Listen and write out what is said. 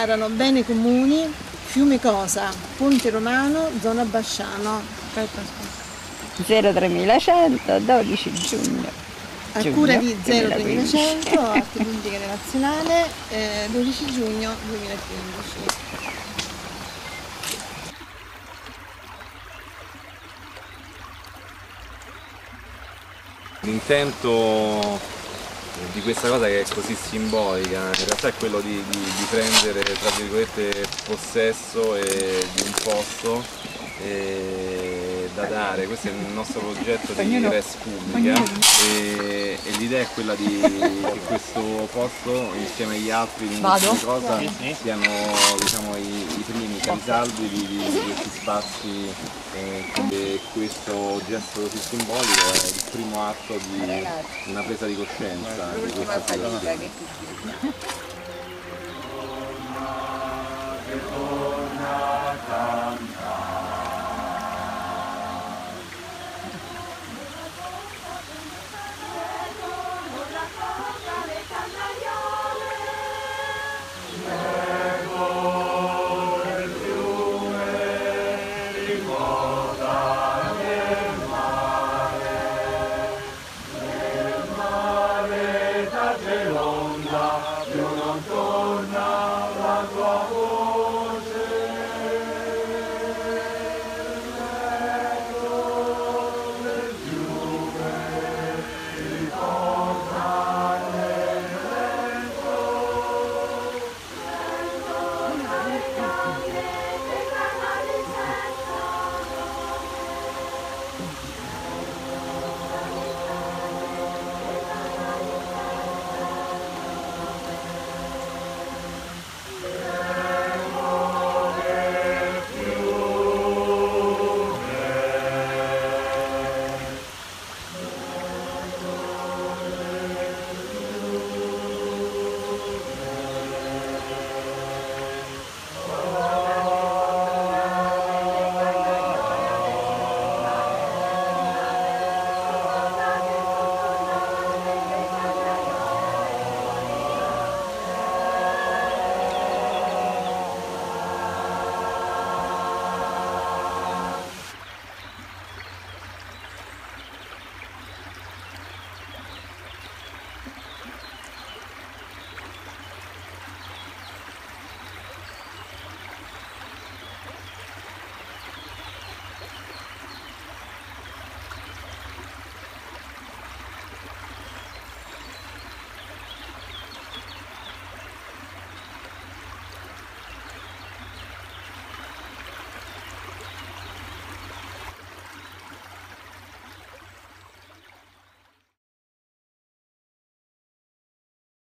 Erano beni comuni, fiume Cosa, Ponte Romano, zona Basciano. Aspetta, aspetta. 03100, 12 giugno. A Giugno cura di 2015. 03100, arte pubblica nazionale, eh, 12 giugno 2015. L'intento di questa cosa che è così simbolica in realtà è quello di, di- di prendere tra virgolette possesso e- di un posto e da dare, questo è il nostro progetto di res pubblica e, e l'idea è quella di che questo posto insieme agli altri di cosa siano diciamo, i, i primi capisaldi di, di- di questi spazi eh, e questo gesto così simbolico è il primo atto di una presa di coscienza di questa situazione.